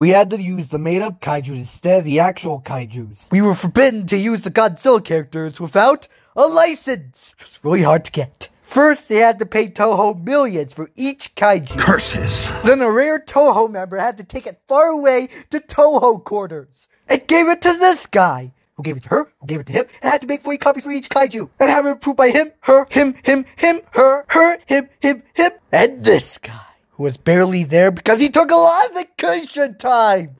We had to use the made up kaiju instead of the actual kaijus. We were forbidden to use the Godzilla characters without a license, which was really hard to get. First, they had to pay Toho millions for each kaiju. Curses. Then a rare Toho member had to take it far away to Toho quarters and gave it to this guy. Who gave it to her? Who gave it to him? And had to make 40 copies for each kaiju. And have it approved by him, her, him, him, him, her, her, him, him, him, and this guy. Who was barely there because he took a lot of vacation time.